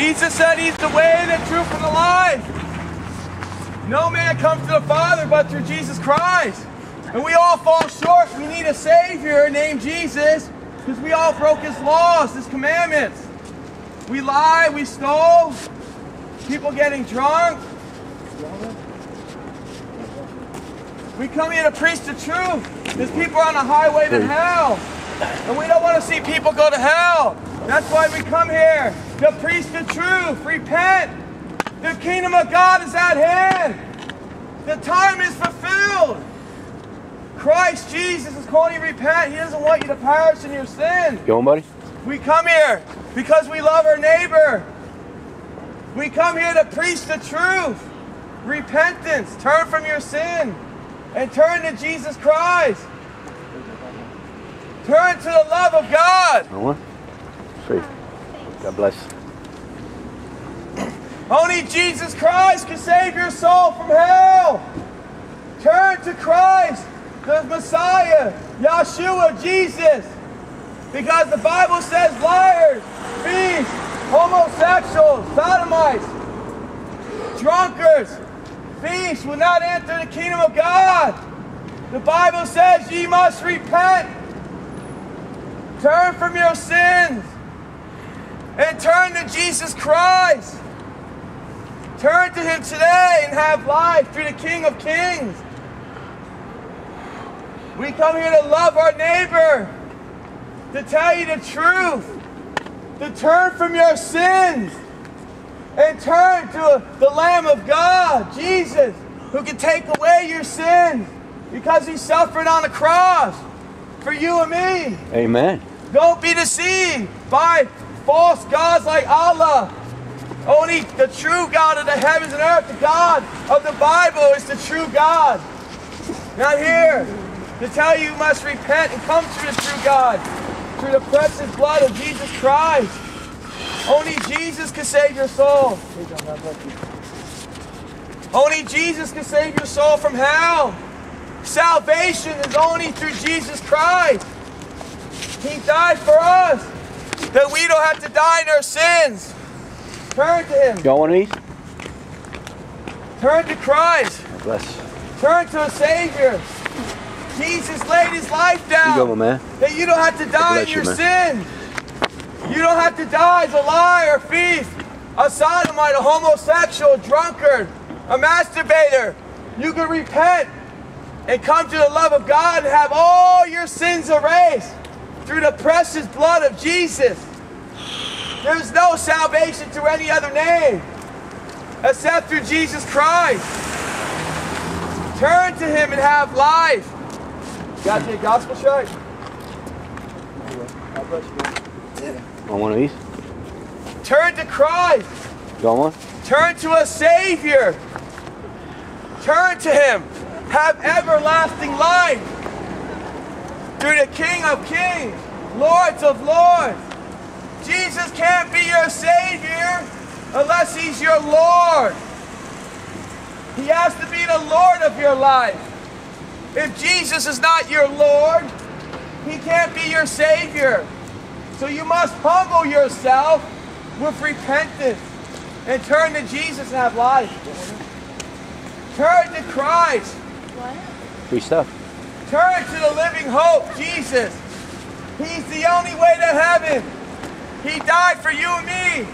Jesus said he's the way, the truth, and the life. No man comes to the Father but through Jesus Christ. And we all fall short. We need a Savior named Jesus because we all broke his laws, his commandments. We lie, we stole, people getting drunk. We come here to preach the truth. There's people are on the highway to hell. And we don't want to see people go to hell. That's why we come here to preach the truth. Repent. The kingdom of God is at hand. The time is fulfilled. Christ Jesus is calling you to repent. He doesn't want you to perish in your sin. Go on, buddy. We come here because we love our neighbor. We come here to preach the truth. Repentance. Turn from your sin and turn to Jesus Christ. Turn to the love of God. Go on. Free. God bless. Only Jesus Christ can save your soul from hell. Turn to Christ, the Messiah, Yeshua, Jesus. Because the Bible says liars, thieves, homosexuals, sodomites, drunkards, thieves will not enter the kingdom of God. The Bible says ye must repent, turn from your sins, and turn to Jesus Christ. Turn to him today and have life through the King of Kings. We come here to love our neighbor, to tell you the truth, to turn from your sins, and turn to the Lamb of God, Jesus, who can take away your sins because he suffered on the cross for you and me. Amen. Don't be deceived by false gods like Allah. Only the true God of the heavens and earth, the God of the Bible, is the true God. Not here to tell you you must repent and come to the true God through the precious blood of Jesus Christ. Only Jesus can save your soul. Only Jesus can save your soul from hell. Salvation is only through Jesus Christ. He died for us that we don't have to die in our sins. Turn to Him. Go on, East. Turn to Christ. God bless. Turn to a Savior. Jesus laid His life down. You go, man. that you don't have to die in your you, sin. You don't have to die as a liar, a thief, a sodomite, a homosexual, a drunkard, a masturbator. You can repent and come to the love of God and have all your sins erased through the precious blood of Jesus. There's no salvation through any other name except through Jesus Christ. Turn to Him and have life. Got your gospel shirt? God bless you. Go on, East. Turn to Christ. Go on. Turn to a Savior. Turn to Him. Have everlasting life through the King of Kings, Lords of Lords. Jesus can't be your Savior unless He's your Lord. He has to be the Lord of your life. If Jesus is not your Lord, He can't be your Savior. So you must humble yourself with repentance and turn to Jesus and have life. Turn to Christ. What? Free stuff. Turn to the living hope, Jesus. He's the only way to heaven. He died for you and me.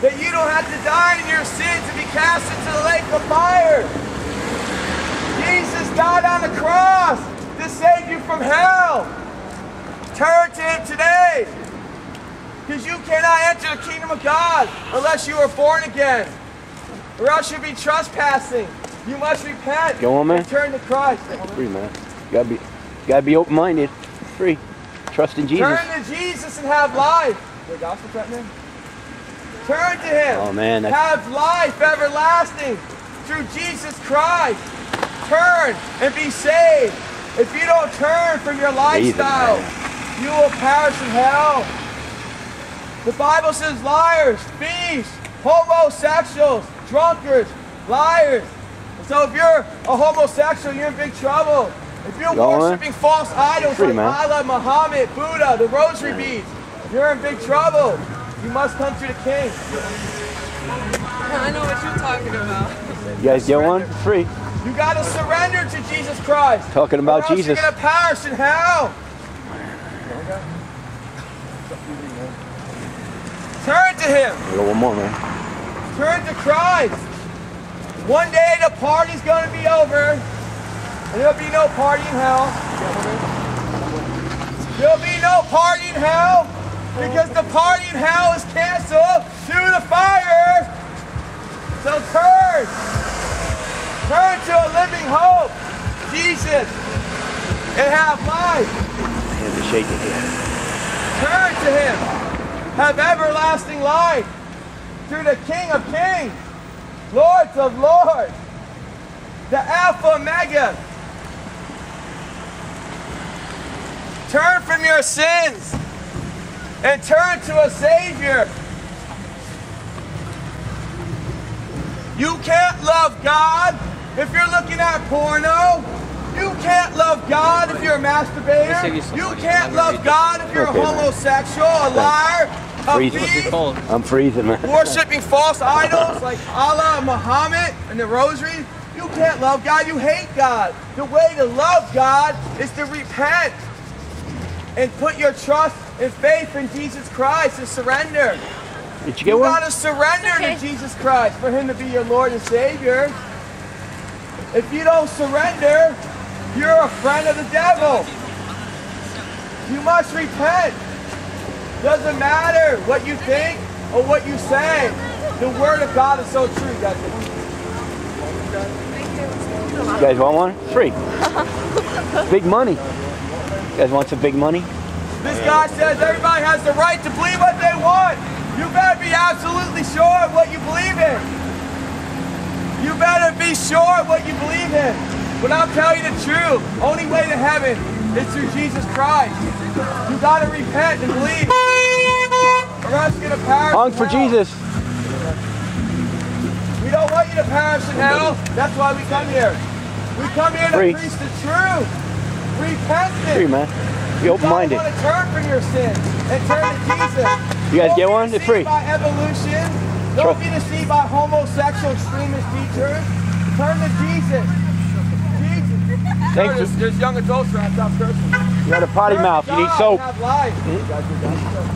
That you don't have to die in your sin to be cast into the lake of fire. Jesus died on the cross to save you from hell. Turn to him today. Because you cannot enter the kingdom of God unless you are born again. Or else you'll be trespassing. You must repent Go on, man. and turn to Christ. Free, man. Gotta be, gotta be open-minded. Free. Trust in Jesus. Turn to Jesus and have life. The gospel man? Turn to Him. Oh, man, that's- Have life everlasting through Jesus Christ. Turn and be saved. If you don't turn from your lifestyle, you will perish in hell. The Bible says liars, thieves, homosexuals, drunkards, liars. So if you're a homosexual, you're in big trouble. If you're Go on. worshiping false idols Free, like man. Allah, Muhammad, Buddha, the rosary beads, you're in big trouble. You must come to the King. I know what you're talking about. You guys get one? Free. You got to surrender to Jesus Christ. Talking or about else Jesus. You're going to perish in hell. Turn to Him. We got one more, man. Turn to Christ. One day the party's going to be over, and there'll be no party in hell. There'll be no party in hell because the party in hell is canceled through the fire. So turn. Turn to a living hope, Jesus, and have life. Hands are shaking here. Turn to him. Have everlasting life through the King of Kings, Lords of Lords, the Alpha Omega. Turn from your sins and turn to a Savior. You can't love God if you're looking at porno. You can't love God if you're a masturbator. you You can't love God if you're a Okay, man. homosexual, a liar, a thief. I'm freezing, man. worshiping false idols like Allah, Muhammad, and the rosary. You can't love God. You hate God. The way to love God is to repent and put your trust and faith in Jesus Christ and surrender. Did you You get one? gotta surrender Okay. to Jesus Christ for Him to be your Lord and Savior. If you don't surrender, you're a friend of the devil. You must repent. Doesn't matter what you think or what you say. The Word of God is so true. That's it. You guys want one? Free. big money. You guys want some big money? This guy says everybody has the right to believe what they want. You better be absolutely sure of what you believe in. You better be sure of what you believe in. But I'll tell you the truth. Only way to heaven is through Jesus Christ. You gotta repent and believe. Or else you're gonna perish. Hung in for. Jesus. We don't want you to perish in hell. That's why we come here. We come here to Free. preach the truth. Repentance. Free, man. Be open-minded. You want to turn from your sins and turn to Jesus. You guys Don't get be one? They're deceived free. By evolution. Don't Trust- be deceived by homosexual extremist teachers. Turn to Jesus. Jesus. Thanks There's, there's young adults around. Stop cursing. You got a potty Turn mouth. You need soap. Have life. Hmm?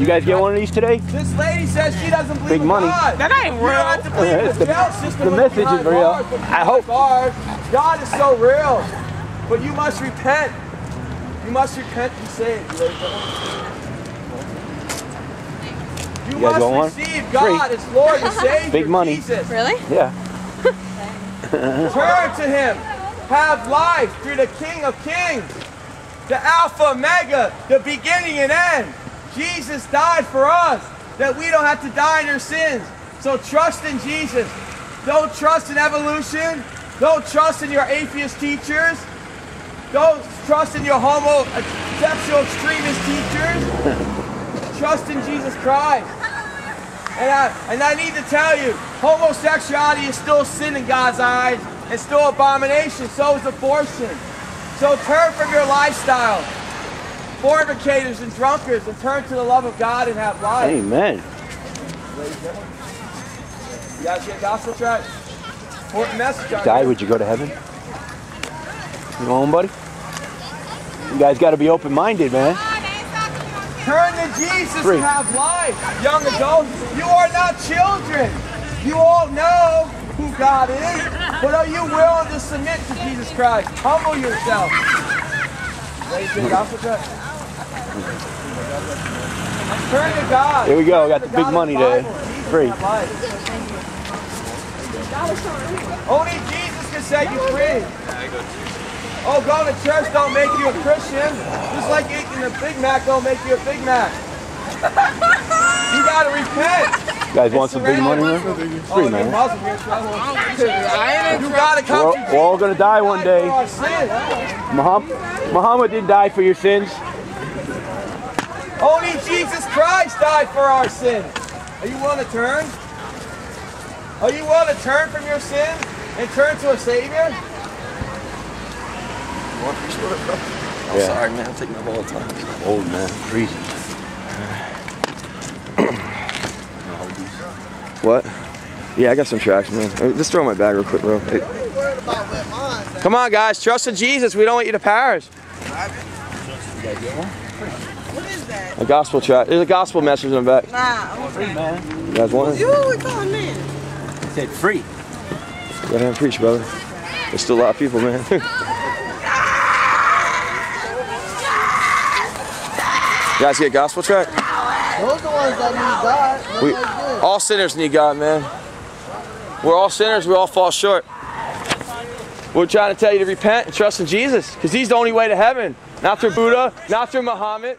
You guys get one of these today? This lady says she doesn't believe Big in money. God. That ain't You don't have to believe Yeah, the the- the message is real. bars, I hope. bars. God is so real. But you must repent. You must repent and be saved. ladies and gentlemen. You, You must want one? receive God as Lord and Savior. Big money. Jesus. Really? Yeah. Turn to Him. Have life through the King of Kings, the Alpha Omega, the beginning and end. Jesus died for us that we don't have to die in our sins. So trust in Jesus. Don't trust in evolution. Don't trust in your atheist teachers. Don't trust in your homosexual uh, extremist teachers. trust in Jesus Christ. And I, and I need to tell you, homosexuality is still sin in God's eyes and still abomination. So is abortion. So turn from your lifestyle, fornicators and drunkards, and turn to the love of God and have life. Amen. You guys get gospel track? Out Die, would you go to heaven? You one, buddy? You guys got to be open-minded, man. Turn to Jesus and have life. Young adults, you are not children. You all know who God is, but are you willing to submit to Jesus Christ? Humble yourself. Ready to get gospel? Turn to God. Here we go. Got the to big money there. Free. Have life. Only Jesus can set you free. Oh, going to church don't make you a Christian. Just like eating a Big Mac don't make you a Big Mac. you gotta repent. You guys want some big money, man? Oh, free, oh, man. Muslim, you're in. You gotta We're all, we're all gonna die one day. our. Muhammad, Muhammad didn't die for your sins. Only Jesus Christ died for our sins. Are you willing to turn? Are you willing to turn from your sin and turn to a Savior? I'm Yeah. sorry, man. I'm taking up all the time. Old man, crazy. What? Yeah, I got some tracks, man. Just throw my bag real quick, bro. Hey. Come on, guys. Trust in Jesus. We don't want you to perish. What is that? A gospel track. There's a gospel message in the back. Nah, I'm Free, man. You guys want it? You what we calling in? He said free. Go ahead and preach, brother. There's still a lot of people, man. you guys get a gospel track? Those the ones that need God. We, all sinners need God, man. We're all sinners. We all fall short. We're trying to tell you to repent and trust in Jesus because He's the only way to heaven. Not through Buddha, not through Muhammad.